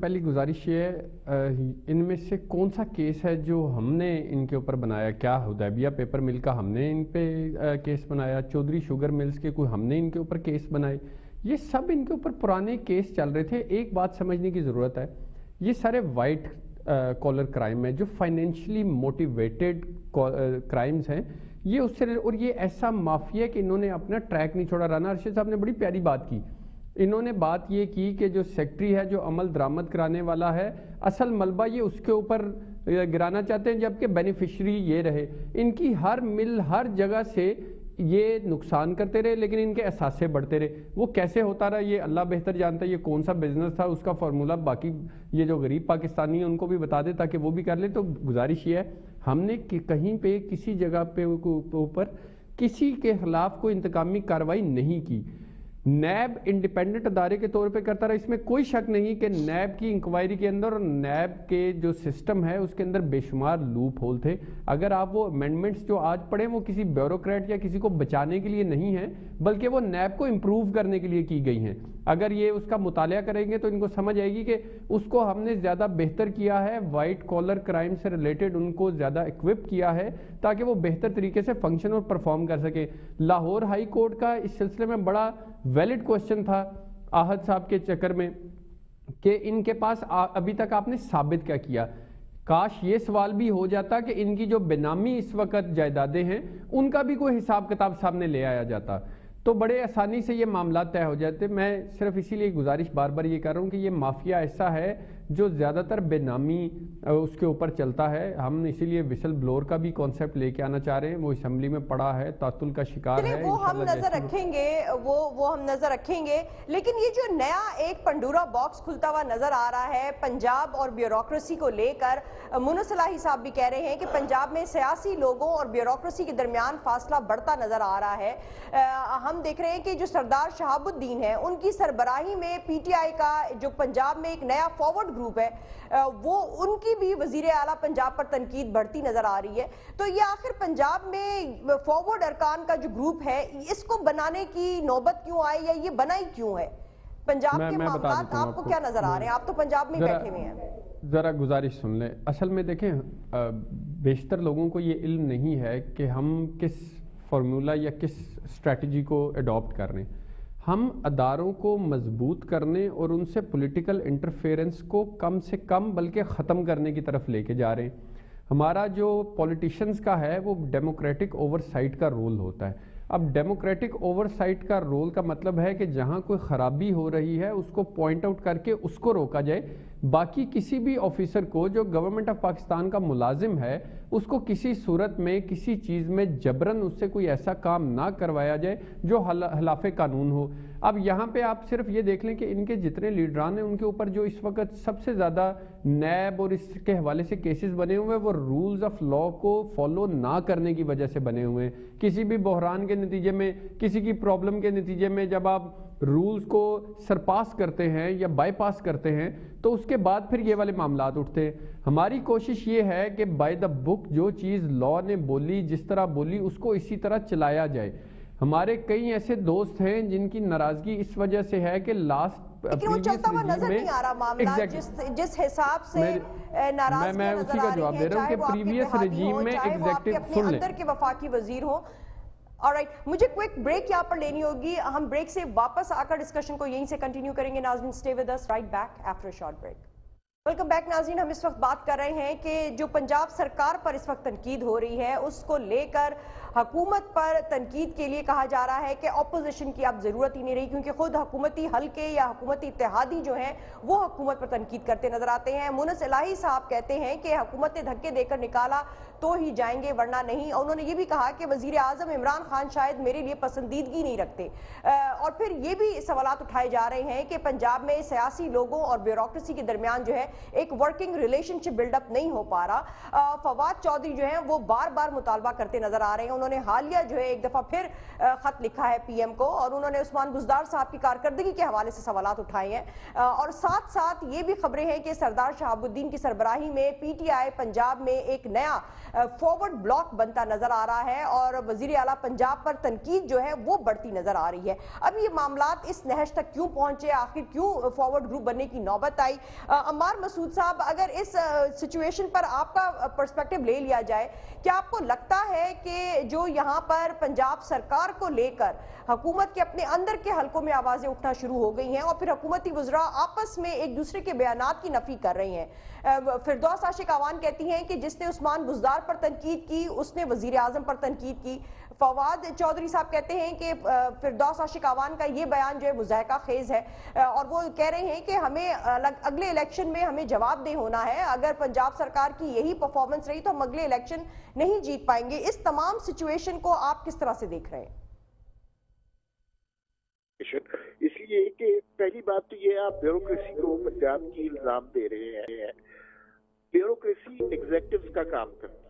پہلی گزارش یہ ہے ان میں سے کون سا کیس ہے جو ہم نے ان کے اوپر بنایا؟ کیا حدیبیہ پیپر مل کا ہم نے ان پہ کیس بنایا؟ چودری شوگر ملز کے کوئی ہم نے ان کے اوپر کیس بنائے؟ یہ سب ان کے اوپر پرانے کیس چل رہے تھے۔ ایک بات سمجھنے کی ضرورت ہے، یہ سارے وائٹ کالر کرائم ہیں جو فائنینشلی موٹیویٹڈ کرائمز ہیں، یہ اس سے اور یہ ایسا مافیا کہ انہوں نے اپنا ٹریک نہیں چھوڑا. رانا ارشد صاحب نے بڑی پیاری بات کی. انہوں نے بات یہ کی کہ جو سیکٹری ہے جو عمل درامت کرانے والا ہے، اصل ملبہ یہ اس کے اوپر uh, گرانا چاہتے ہیں جبکہ بینیفیشری یہ رہے. ان کی ہر مل، ہر جگہ سے یہ نقصان کرتے رہے، لیکن ان کے احساسے بڑھتے رہے۔ وہ کیسے ہوتا رہا، یہ اللہ بہتر جانتا ہے، یہ کون سا بزنس تھا، اس کا فارمولہ باقی یہ جو غریب پاکستانی ہیں، ان کو بھی بتا دے تاکہ وہ بھی کر لے تو گزارش یہ ہے، ہم نے کہیں پہ، کسی جگہ پہ اوپر کسی کے خلاف کوئی انتقامی کاروائی نہیں کی۔ نیب انڈیپینڈنٹ ادارے کے طور پہ کرتا رہا اس میں کوئی شک نہیں کہ نیب کی انکوائری کے اندر اور نیب کے جو سسٹم ہے، اس کے اندر بے شمار لوپ ہول تھے۔ اگر آپ وہ امینڈمنٹس جو آج پڑھیں، وہ کسی بیوروکریٹ یا کسی کو بچانے کے لیے نہیں ہیں، بلکہ وہ نیب کو امپروو کرنے کے لیے کی گئی ہیں۔ اگر یہ اس کا مطالعہ کریں گے تو ان کو سمجھ آئے گی کہ اس کو ہم نے زیادہ بہتر کیا ہے وائٹ کالر کرائم سے ریلیٹڈ ان کو زیادہ اکوپ کیا ہے تاکہ وہ بہتر طریقے سے فنکشن اور پرفارم کر سکے۔ لاہور ہائی کورٹ کا اس سلسلے میں بڑا ویلڈ کوشچن تھا آہد صاحب کے چکر میں کہ ان کے پاس ابھی تک آپ نے ثابت کیا کیا۔ کاش یہ سوال بھی ہو جاتا کہ ان کی جو بنامی اس وقت جائیدادیں ہیں، ان کا بھی کوئی حساب کتاب سامنے لے آیا جاتا۔ تو بڑے آسانی سے یہ معاملات طے ہو جاتے۔ میں صرف اسی لیے گزارش بار بار یہ کر رہا ہوں کہ یہ مافیا ایسا ہے جو زیادہ تر بے نامی اس کے اوپر چلتا ہے۔ ہم اسی لیے وسل بلور کا بھی کانسیپٹ لے کے آنا چاہ رہے ہیں۔ وہ اسمبلی میں پڑا ہے تعطل کا شکار ہے۔ وہ ہم نظر رکھیں گے وہ وہ ہم نظر رکھیں گے۔ لیکن یہ جو نیا ایک پنڈورا باکس کھلتا ہوا نظر آ رہا ہے پنجاب اور بیوروکریسی کو لے کر منصلاحی صاحب بھی کہہ رہے ہیں کہ پنجاب میں سیاسی لوگوں اور بیوروکریسی کے درمیان فاصلہ بڑھتا نظر آ رہا ہے۔ ہم دیکھ رہے ہیں کہ جو سردار شہاب الدین ہے ان کی سربراہی میں پی ٹی آئی کا جو پنجاب میں ایک نیا فارورڈ گروپ ہے۔ وہ ان کی بھی وزیر اعلیٰ پنجاب پر تنقید بڑھتی نظر آ رہی ہے۔ تو یہ آخر پنجاب میں فارورڈ ارکان کا جو گروپ ہے اس کو بنانے کی نوبت کیوں آئی یا یہ بنائی کیوں ہے؟ پنجاب کے معاملات آپ کو کیا نظر آ رہے ہیں؟ آپ تو پنجاب میں بیٹھے ہوئے ہیں۔ ذرا گزارش سن لیں۔ اصل میں دیکھیں بیشتر لوگوں کو یہ علم نہیں ہے کہ ہم کس فارمولہ یا کس اسٹریٹجی کو اڈاپٹ کر رہے ہیں۔ ہم اداروں کو مضبوط کرنے اور ان سے پولیٹیکل انٹرفیرنس کو کم سے کم بلکہ ختم کرنے کی طرف لے کے جا رہے ہیں۔ ہمارا جو پولیٹیشنز کا ہے وہ ڈیموکریٹک اوور سائٹ کا رول ہوتا ہے۔ اب ڈیموکریٹک اوور سائٹ کا رول کا مطلب ہے کہ جہاں کوئی خرابی ہو رہی ہے اس کو پوائنٹ آؤٹ کر کے اس کو روکا جائے۔ باقی کسی بھی آفیسر کو جو گورنمنٹ آف پاکستان کا ملازم ہے، اس کو کسی صورت میں، کسی چیز میں جبرن اس سے کوئی ایسا کام نہ کروایا جائے جو خلاف قانون ہو۔ اب یہاں پہ آپ صرف یہ دیکھ لیں کہ ان کے جتنے لیڈران ہیں، ان کے اوپر جو اس وقت سب سے زیادہ نیب اور اس کے حوالے سے کیسز بنے ہوئے ہیں، وہ رولز آف لا کو فالو نہ کرنے کی وجہ سے بنے ہوئے ہیں۔ کسی بھی بحران کے نتیجے میں، کسی کی پرابلم کے نتیجے میں جب آپ رولز کو سرپاس کرتے ہیں یا بائی پاس کرتے ہیں تو اس کے بعد پھر یہ والے معاملات اٹھتے ہیں۔ ہماری کوشش یہ ہے کہ بائی دا بک جو چیز لا نے بولی جس طرح بولی اس کو اسی طرح چلایا جائے۔ ہمارے کئی ایسے دوست ہیں جن کی ناراضگی اس وجہ سے ہے کہ لاسٹ لیکن وہ چلتا ہوا نظر نہیں آ رہا معاملہ جس حساب سے ناراضگی نظر آ رہی ہیں چاہے وہ آپ کے اتحادی ہوں چاہے وہ آپ کے اپنے اندر کے وفاقی وزیر ہوں۔ آرائٹ مجھے کوئک بریک یہاں پر لینی ہوگی۔ ہم بریک سے واپس آ کر ڈسکشن کو یہیں سے کنٹینیو کریں گے۔ ناظرین stay with us right back after short break welcome back ناظرین، ہم اس وقت بات کر رہے ہیں کہ جو پنجاب سرکار پر اس وقت تنقید ہو رہی ہے، اس کو لے کر حکومت پر تنقید کے لیے کہا جا رہا ہے کہ اپوزیشن کی اب ضرورت ہی نہیں رہی، کیونکہ خود حکومتی حلقے یا حکومتی اتحادی جو ہیں، وہ حکومت پر تنقید کرتے نظر آتے ہیں۔ مونس الہی صاحب کہتے ہیں کہ حکومت نے دھکے دے کر نکالا تو ہی جائیں گے، ورنہ نہیں۔ اور انہوں نے یہ بھی کہا کہ وزیر اعظم عمران خان شاید میرے لیے پسندیدگی نہیں رکھتے۔ اور پھر یہ بھی سوالات اٹھائے جا رہے ہیں کہ پنجاب میں سیاسی لوگوں اور بیوروکریسی کے درمیان جو ہے ایک working relationship build up نہیں ہو پا رہا۔ فواد چودھری جو ہیں وہ بار بار مطالبہ کرتے نظر آ رہے ہیں۔ انہوں نے حالیہ جو ہے ایک دفعہ پھر خط لکھا ہے پی ایم کو اور انہوں نے عثمان بزدار صاحب کی کارکردگی کے حوالے سے سوالات اٹھائے ہیں۔ اور ساتھ ساتھ یہ بھی خبریں ہیں کہ سردار شہاب الدین کی سربراہی میں پی ٹی آئی پنجاب میں ایک نیا فارورڈ بلاک بنتا نظر آ رہا ہے اور وزیر اعلیٰ پنجاب پر تنقید جو ہے وہ بڑھتی نظر آ رہی ہے۔ اب یہ معاملات اس نہش تک کیوں پہنچے؟ آخر کیوں فارورڈ گروپ بننے کی نوبت آئی؟ امار مسعود صاحب، اگر اس سچویشن پر آپ کا پرسپیکٹو لے لیا جائے، کیا آپ کو لگتا ہے کہ جو یہاں پر پنجاب سرکار کو لے کر حکومت کے اپنے اندر کے حلقوں میں آوازیں اٹھنا شروع ہو گئی ہیں اور پھر حکومتی وزراء آپس میں ایک دوسرے کے بیانات کی نفی کر رہی ہیں فردوس عاشق آوان کہتی ہیں کہ جس نے عثمان بزدار پر تنقید کی، اس نے وزیر اعظم پر تنقید کی۔ فواد چودھری صاحب کہتے ہیں کہ فردوس عاشق آوان کا یہ بیان جو ہے، مذائقہ خیز ہے۔ اور وہ کہہ رہے ہیں کہ ہمیں اگلے الیکشن میں ہمیں جواب دے ہونا ہے۔ اگر پنجاب سرکار کی یہی پرفارمنس رہی تو ہم اگلے الیکشن نہیں جیت پائیں گے۔ اس تمام سچویشن کو آپ کس طرح سے دیکھ رہے ہیں؟ اس لیے کہ پہلی بات تو یہ آپ بیوروکریسی کو پنجاب کی الزام دے رہے ہیں۔ بیوروکریسی ایگزیکٹو کا کام کرتی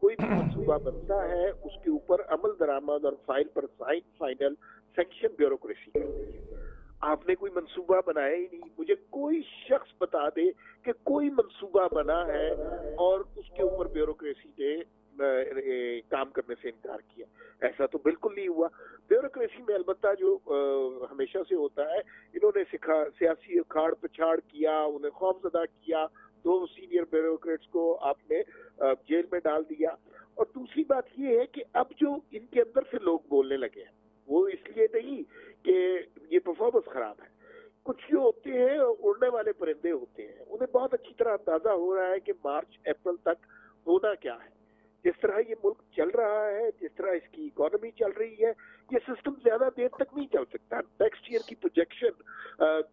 کوئی بھی منصوبہ بنتا ہے، اس کے اوپر عمل درآمد اور فائل پر سائن فائنل سیکشن بیوروکریسی کرتی ہے آپ نے کوئی منصوبہ بنایا ہی نہیں۔ مجھے کوئی شخص بتا دے کہ کوئی منصوبہ بنا ہے اور اس کے اوپر بیوروکریسی نے کام کرنے سے انکار کیا۔ ایسا تو بالکل نہیں ہوا۔ بیوروکریسی میں البتہ جو ہمیشہ سے ہوتا ہے، انہوں نے سیاسی اکھاڑ پچھاڑ کیا، انہیں خوف زدہ کیا۔ دو سینئر بیوروکریٹس کو آپ نے جیل میں ڈال دیا۔ اور دوسری بات یہ ہے کہ اب جو ان کے اندر سے لوگ بولنے لگے ہیں، وہ اس لیے نہیں کہ یہ پرفارمنس خراب ہے۔ کچھ جو ہوتے ہیں، اڑنے والے پرندے ہوتے ہیں۔ انہیں بہت اچھی طرح اندازہ ہو رہا ہے کہ مارچ، اپریل تک ہونا کیا ہے۔ جس طرح یہ ملک چل رہا ہے، جس طرح اس کی اکانومی چل رہی ہے، یہ سسٹم زیادہ دیر تک نہیں چل سکتا۔ نیکسٹ ایئر کی پروجیکشن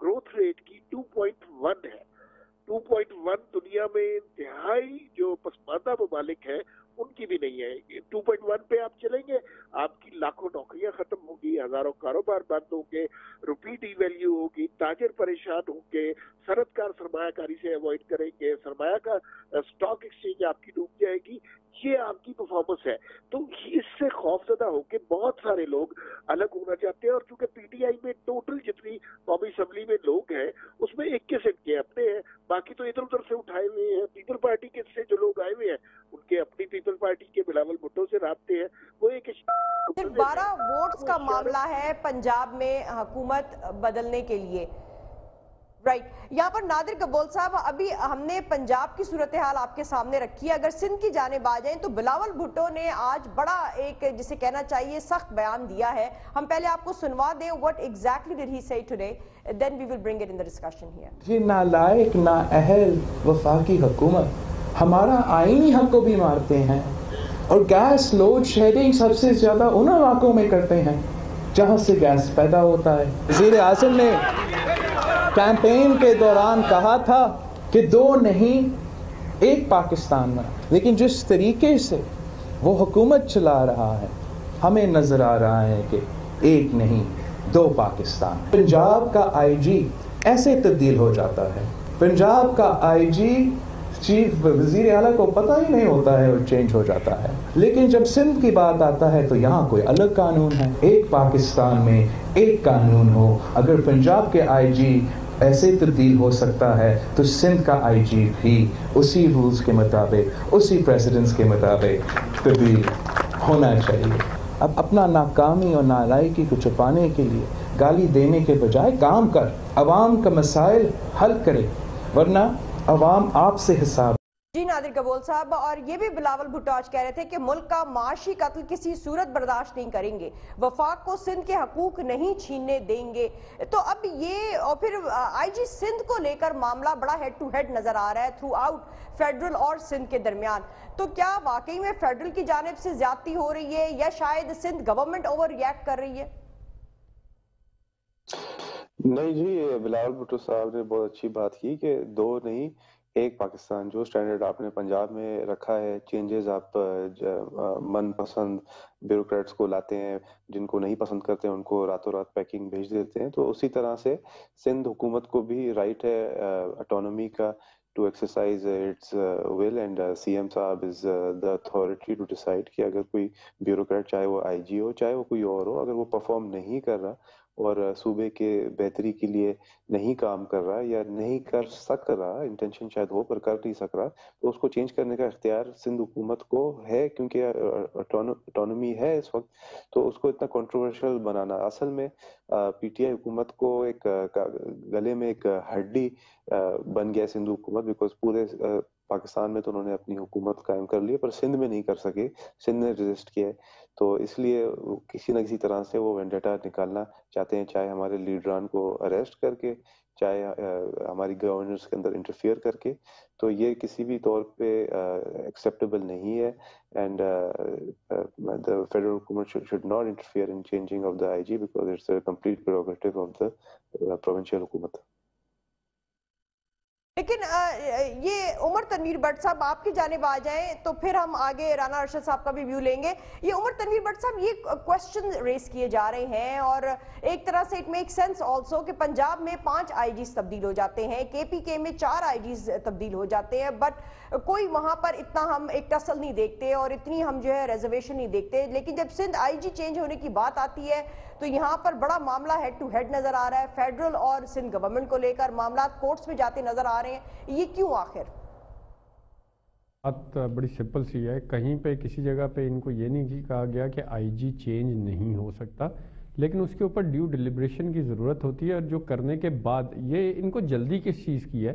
گروتھ ریٹ کی ٹو پوائنٹ ون ہے۔ ٹو پوائنٹ ون دنیا میں انتہائی جو پسماندہ ممالک ہیں، ان کی بھی نہیں ہے۔ ٹو پوائنٹ ون پہ آپ چلیں گے، آپ کی لاکھوں نوکریاں ختم ہوگی ہزاروں کاروبار بند ہوں گے، روپی ڈی ویلیو ہوگی، تاجر پریشان ہوں گے سرد کار سرمایہ کاری سے اوائڈ کریں گے، سرمایہ کا اسٹاک ایکسچینج آپ کی ڈوب جائے گی۔ یہ آپ کی پرفارمنس ہے۔ تو اس سے خوف زدہ ہو کے بہت سارے لوگ الگ ہونا چاہتے ہیں اور چونکہ پی ٹی آئی میں ٹوٹل جتنی قومی اسمبلی میں لوگ ہیں، اس میں ایک قسم کے اپنے ہیں۔ باقی تو ادھر ادھر سے اٹھائے ہوئے ہیں۔ پیپل پارٹی کے سے جو لوگ آئے ہوئے ہیں، ان کے اپنی پیپل پارٹی کے بلاول بھٹو سے رابطے ہیں۔ وہ ایک بارہ ووٹس کا معاملہ ہے پنجاب میں حکومت بدلنے کے لیے۔ رائٹ یہاں پر نادر قبول صاحب، ابھی ہم نے پنجاب کی صورتحال آپ کے سامنے رکھی ہے۔ اگر سندھ کی جانب آ جائیں تو بلاول بھٹو نے آج بڑا ایک، جسے کہنا چاہیے، سخت بیان دیا ہے۔ ہم پہلے آپ کو سنوا دیں what exactly did he say today then we will bring it in the discussion here. یہ نالائق، نا اہل وفاقی حکومت ہمارا آئینی حق کو بھی مارتے ہیں۔ اور گیس لوڈ شیڈنگ سب سے زیادہ ان علاقوں میں کرتے ہیں، جہاں سے گیس پیدا ہوتا ہے۔ وزیر اعظم نے کیمپین کے دوران کہا تھا کہ دو نہیں، ایک پاکستان میں۔ لیکن جس طریقے سے وہ حکومت چلا رہا ہے، ہمیں نظر آ رہا ہے کہ ایک نہیں، دو پاکستان۔ پنجاب کا آئی جی ایسے تبدیل ہو جاتا ہے۔ پنجاب کا آئی جی چیف وزیر اعلیٰ کو پتہ ہی نہیں ہوتا ہے اور چینج ہو جاتا ہے۔ لیکن جب سندھ کی بات آتا ہے تو یہاں کوئی الگ قانون ہے۔ ایک پاکستان میں ایک قانون ہو۔ اگر پنجاب کے آئی جی ایسے تبدیل ہو سکتا ہے تو سندھ کا آئی جی بھی اسی رولز کے مطابق، اسی پریسیڈنس کے مطابق تبدیل ہونا چاہیے۔ اب اپنا ناکامی اور نالائکی کو چھپانے کے لیے گالی دینے کے بجائے کام کر، عوام کا مسائل حل کرے، ورنہ عوام آپ سے حساب جی نادر قبول صاحب، اور یہ بھی بلاول بھٹو آج کہہ رہے تھے کہ ملک کا معاشی قتل کسی صورت برداشت نہیں کریں گے، وفاق کو سندھ کے حقوق نہیں چھیننے دیں گے۔ تو اب یہ، اور پھر آئی جی سندھ کو لے کر معاملہ بڑا ہیڈ ٹو ہیڈ نظر آ رہا ہے تھرو آؤٹ فیڈرل اور سندھ کے درمیان۔ تو کیا واقعی میں فیڈرل کی جانب سے زیادتی ہو رہی ہے یا شاید سندھ گورنمنٹ اوور ریاکٹ کر رہی ہے؟ نہیں جی بلاول بھٹو صاحب نے بہت اچھی بات کی کہ دو نہیں ایک پاکستان جو سٹینڈرڈ آپ نے پنجاب میں رکھا ہے، چینجز آپ من پسند بیوروکریٹس کو لاتے ہیں، جن کو نہیں پسند کرتے ہیں، ان کو راتوں رات پیکنگ بھیج دیتے ہیں۔ تو اسی طرح سے سندھ حکومت کو بھی رائٹ ہے اٹانومی کا to exercise its will and C M صاحب is the authority to decide کہ اگر کوئی بیوروکریٹ چاہے وہ آئی جی ہو چاہے وہ کوئی اور ہو، اگر وہ پرفارم نہیں کر رہا اور صوبے کے بہتری کے لیے نہیں کام کر رہا یا نہیں کر سک رہا انٹینشن شاید ہو پر کر نہیں سک رہا، تو اس کو چینج کرنے کا اختیار سندھ حکومت کو ہے کیونکہ اٹانومی ہے اس وقت، تو اس کو اتنا کنٹروورشل بنانا۔ اصل میں پی ٹی آئی حکومت کو ایک گلے میں ایک ہڈی بن گیا سندھ حکومت بیکاز پورے پاکستان میں تو انہوں نے اپنی حکومت قائم کر لی پر سندھ میں نہیں کر سکے۔ سندھ نے رجسٹ کیا ہے۔ تو اس لیے کسی نہ کسی طرح سے وہ وینڈیٹا نکالنا چاہتے ہیں، چاہے ہمارے لیڈران کو اریسٹ کر کے، چاہے ہماری گورنرز کے اندر انٹرفیئر کر کے۔ تو یہ کسی بھی طور پہ ایکسیپٹیبل نہیں ہے۔ اینڈ دا فیڈرل حکومت should not interfere in changing of the I G because it's complete prerogative of the provincial حکومت۔ لیکن یہ عمر تنویر بٹ صاحب آپ کی جانب آ جائیں تو پھر ہم آگے رانا ارشد صاحب کا بھی ویو لیں گے۔ یہ عمر تنویر بٹ صاحب، یہ کوشچن ریس کیے جا رہے ہیں اور ایک طرح سے اٹ میک سینس آلسو کہ پنجاب میں پانچ آئی جیز تبدیل ہو جاتے ہیں کے پی کے میں چار آئی جیز تبدیل ہو جاتے ہیں بٹ کوئی وہاں پر اتنا ہم ایک ٹسل نہیں دیکھتے اور اتنی ہم جو ہے ریزرویشن نہیں دیکھتے۔ لیکن جب سندھ آئی جی چینج ہونے کی بات آتی ہے تو یہاں پر بڑا معاملہ ہیڈ ٹو ہیڈ نظر آ رہا ہے۔ فیڈرل اور سندھ گورنمنٹ کو لے کر معاملات کورٹس میں جاتے نظر آ رہے ہیں۔ یہ کیوں آخر؟ بات بڑی سمپل سی ہے۔ کہیں پہ، کسی جگہ پہ ان کو یہ نہیں کہا گیا کہ آئی جی چینج نہیں ہو سکتا، لیکن اس کے اوپر ڈیو ڈیلیبریشن کی ضرورت ہوتی ہے اور جو کرنے کے بعد، یہ ان کو جلدی کس چیز کی ہے؟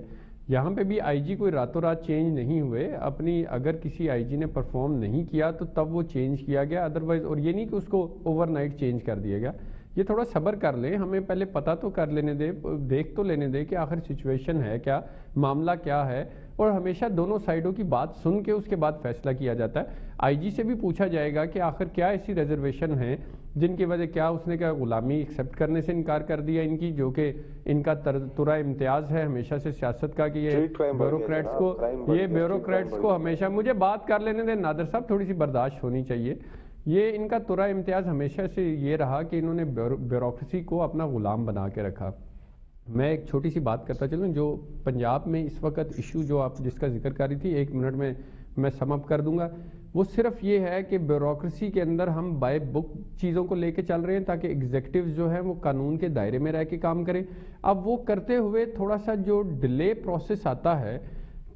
یہاں پہ بھی آئی جی کوئی راتوں رات چینج نہیں ہوئے۔ اپنی اگر کسی آئی جی نے پرفارم نہیں کیا تو تب وہ چینج کیا گیا۔ ادروائز اور یہ نہیں کہ اس کو اوور نائٹ چینج کر دیا گیا۔ یہ تھوڑا صبر کر لیں ہمیں پہلے پتہ تو کر لینے دے دیکھ تو لینے دے کہ آخر سچویشن ہے کیا معاملہ کیا ہے۔ اور ہمیشہ دونوں سائڈوں کی بات سن کے اس کے بعد فیصلہ کیا جاتا ہے۔ آئی جی سے بھی پوچھا جائے گا کہ آخر کیا ایسی ریزرویشن ہیں جن کی وجہ کیا اس نے کیا غلامی ایکسیپٹ کرنے سے انکار کر دیا ان کی جو کہ ان کا ترہ امتیاز ہے ہمیشہ سے سیاست کا کہ یہ بیوروکریٹس کو یہ بیوروکریٹس کو ہمیشہ مجھے بات کر لینے دیں نادر صاحب تھوڑی سی برداشت ہونی چاہیے۔ یہ ان کا ترہ امتیاز ہمیشہ سے یہ رہا کہ انہوں نے بیوروکریسی کو اپنا غلام بنا کے رکھا۔ میں ایک چھوٹی سی بات کرتا چلوں جو پنجاب میں اس وقت ایشو جو آپ، جس کا ذکر کر رہی تھی، ایک منٹ میں میں سم اپ کر دوں گا۔ وہ صرف یہ ہے کہ بیوروکریسی کے اندر ہم بائی بک چیزوں کو لے کے چل رہے ہیں تاکہ ایگزیکٹو جو ہیں وہ قانون کے دائرے میں رہ کے کام کریں۔ اب وہ کرتے ہوئے تھوڑا سا جو ڈیلے پروسیس آتا ہے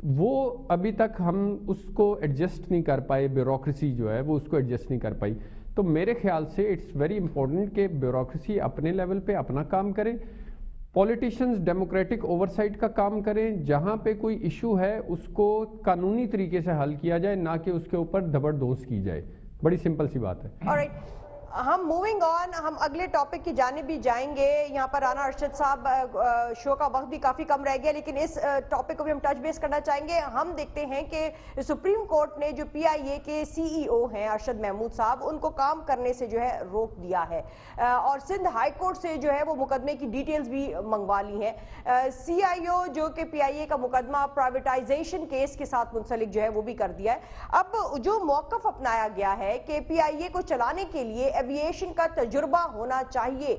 وہ ابھی تک ہم اس کو ایڈجسٹ نہیں کر پائے بیوروکریسی جو ہے، وہ اس کو ایڈجسٹ نہیں کر پائی۔ تو میرے خیال سے اٹس ویری امپورٹنٹ کہ بیوروکریسی اپنے لیول پہ اپنا کام کرے۔ پولیٹیشنز ڈیموکریٹک اوورسائٹ کا کام کریں جہاں پہ کوئی ایشو ہے، اس کو قانونی طریقے سے حل کیا جائے، نہ کہ اس کے اوپر دبڑ کی جائے۔ بڑی سمپل سی بات ہے۔ ہم موونگ آن ہم اگلے ٹاپک کی جانب بھی جائیں گے۔ یہاں پر رانا ارشد صاحب شو کا وقت بھی کافی کم رہ گیا، لیکن اس ٹاپک کو بھی ہم ٹچ بیس کرنا چاہیں گے۔ ہم دیکھتے ہیں کہ سپریم کورٹ نے جو پی آئی اے کے سی ای او ہیں، ارشد محمود صاحب، ان کو کام کرنے سے جو ہے روک دیا ہے۔ اور سندھ ہائی کورٹ سے جو ہے وہ مقدمے کی ڈیٹیلز بھی منگوا لی ہیں۔ سی آئی او جو کہ پی آئی اے کا مقدمہ پرائیویٹائزیشن کیس کے ساتھ منسلک جو ہے وہ بھی کر دیا ہے۔ اب جو موقف اپنایا گیا ہے کہ پی آئی اے کو چلانے کے لیے ایوییشن کا تجربہ ہونا چاہیے۔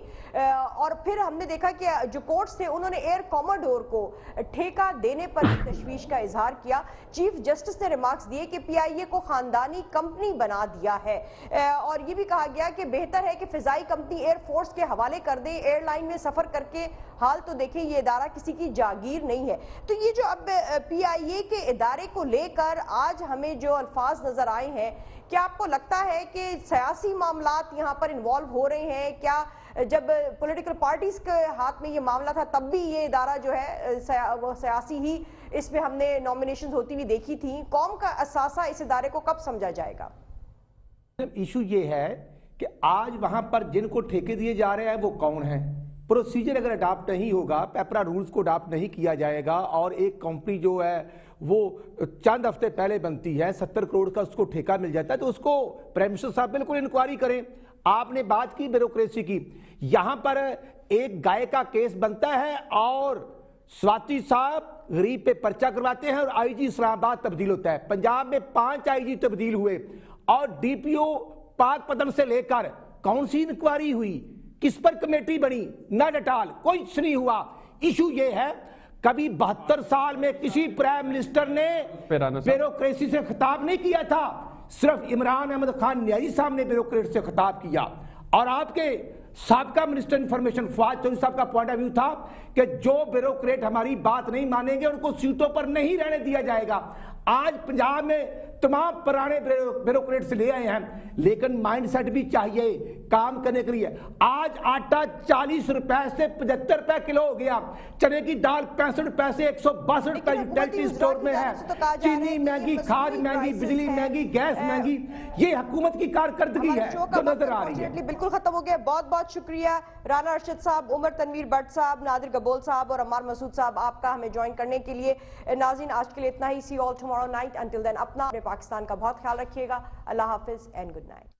اور پھر ہم نے دیکھا کہ جو کورٹس تھے، انہوں نے ایئر کوموڈور کو ٹھیکہ دینے پر تشویش کا اظہار کیا۔ چیف جسٹس نے ریمارکس دیے کہ پی آئی اے کو خاندانی کمپنی بنا دیا ہے۔ اور یہ بھی کہا گیا کہ بہتر ہے کہ فضائی کمپنی ایئر فورس کے حوالے کر دے ایئر لائن میں سفر کر کے۔ حال تو دیکھیں، یہ ادارہ کسی کی جاگیر نہیں ہے۔ تو یہ جو اب پی آئی اے کے ادارے کو لے کر آج ہمیں جو الفاظ نظر آئے ہیں، کیا آپ کو لگتا ہے کہ سیاسی معاملات ساتھ یہاں پر انوالو ہو رہے ہیں۔ کیا جب پولیٹیکل پارٹیز کے ہاتھ میں یہ معاملہ تھا، تب بھی یہ ادارہ جو ہے وہ سیاسی ہی اس میں ہم نے نومینیشنز ہوتی بھی دیکھی تھی قوم کا اثاثہ اس ادارے کو کب سمجھا جائے گا؟ ایشو یہ ہے کہ آج وہاں پر جن کو ٹھیکے دیے جا رہے ہیں، وہ کون ہیں؟ پروسیجر اگر اڈاپٹ نہیں ہوگا پیپرا رولز کو اڈاپٹ نہیں کیا جائے گا اور ایک کمپنی جو ہے وہ چند ہفتے پہلے بنتی ہے، ستر کروڑ کا اس کو ٹھیکہ مل جاتا ہے، تو اس کو پریمشن صاحب بالکل انکوائری کریں۔ آپ نے بات کی بیروکریسی کی۔ یہاں پر ایک گائے کا کیس بنتا ہے اور سواتی صاحب غریب پہ پرچہ کرواتے ہیں اور آئی جی اسلام آباد تبدیل ہوتا ہے۔ پنجاب میں پانچ آئی جی تبدیل ہوئے اور ڈی پی او پاک پتن سے لے کر کون سی انکوائری ہوئی؟ کس پر کمیٹی بنی؟ نہ ڈٹال کوئی نہیں ہوا۔ ایشو یہ ہے کبھی بہتر سال میں کسی پرائم منسٹر نے بیروکریسی سے خطاب نہیں کیا تھا۔ صرف عمران احمد خان نیازی صاحب نے بیروکریٹ سے خطاب کیا۔ اور آپ کے سابقہ منسٹر انفارمیشن فواد چوری صاحب کا پوائنٹ آف ویو تھا کہ جو بیروکریٹ ہماری بات نہیں مانیں گے ان کو سیٹوں پر نہیں رہنے دیا جائے گا۔ آج پنجاب میں تمام پرانے بیروکریٹ سے لے آئے ہیں لیکن مائنڈ سیٹ بھی چاہیے کام کرنے کے لیے۔ آج آٹا چالیس روپے سے پچہتر روپے کلو ہو گیا۔ چنے کی دال پینسٹھ پیسے ایک سو باسٹھ روپے یوٹیلٹی اسٹور میں ہے۔ چینی مہنگی کھاد مہنگی بجلی مہنگی گیس مہنگی یہ حکومت کی کارکردگی ہے جو نظر آ رہی ہے۔ بالکل ختم ہو گیا۔ بہت بہت شکریہ۔ رانا ارشد صاحب عمر تنویر بٹ صاحب نادر گبول صاحب اور عمار مسعود صاحب آپ کا ہمیں جوائن کرنے کے لیے۔ ناظرین آج کے لیے اتنا ہی۔ See all tomorrow night until then اپنا پاکستان کا بہت خیال رکھیے گا۔ اللہ حافظ اینڈ گڈ نائٹ